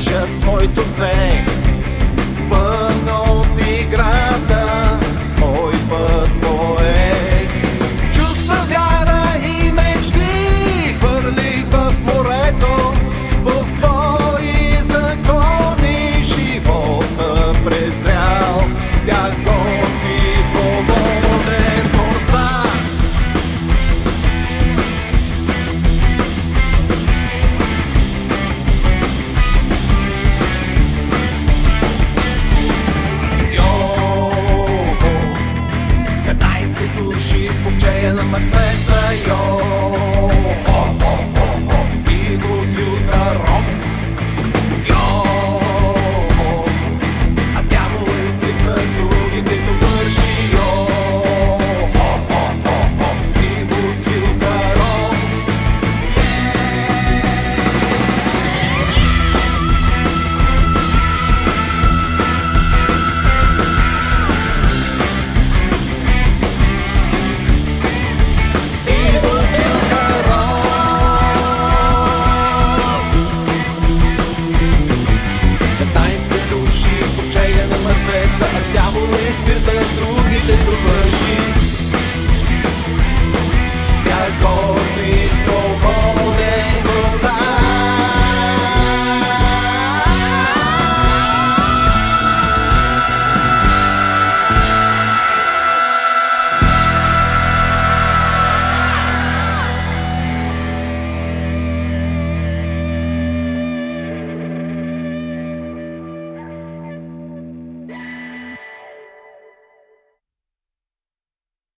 вече своето взех